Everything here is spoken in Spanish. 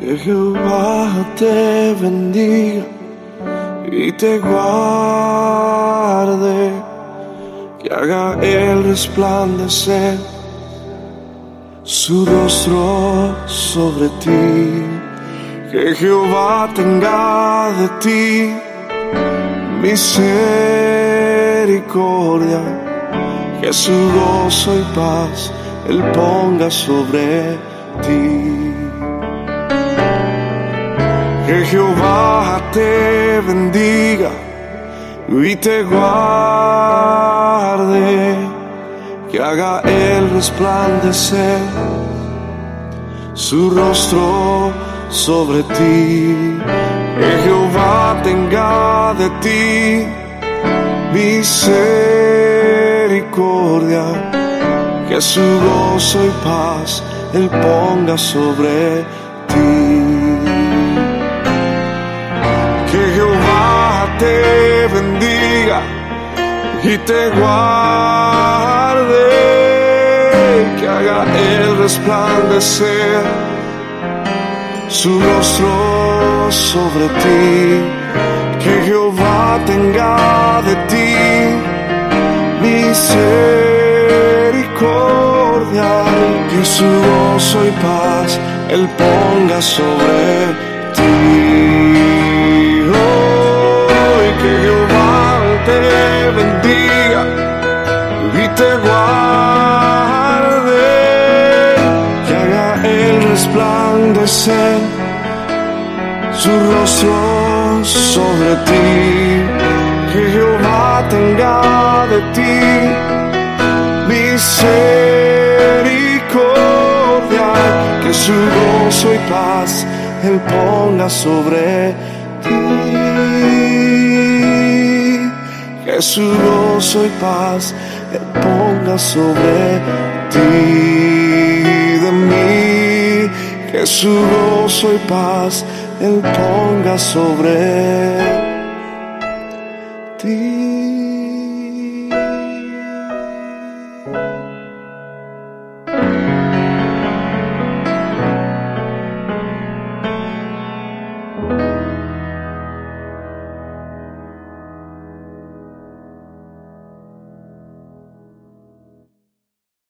Que Jehová te bendiga y te guarde, que haga el resplandecer su rostro sobre ti, que Jehová tenga de ti misericordia, que su gozo y paz él ponga sobre ti. Jehová te bendiga y te guarde, que haga el resplandecer su rostro sobre ti. Que Jehová tenga de ti misericordia, que su gozo y paz él ponga sobre ti. Y te guarde, que haga el resplandecer su rostro sobre ti, que Jehová tenga de ti misericordia, que su gozo y paz él ponga sobre ti. bendiga y su rostro sobre ti, que Jehová tenga de ti misericordia, que su gozo y paz él ponga sobre ti. Que su gozo y paz Él ponga sobre ti. De mí, que su gozo y paz Él ponga sobre ti.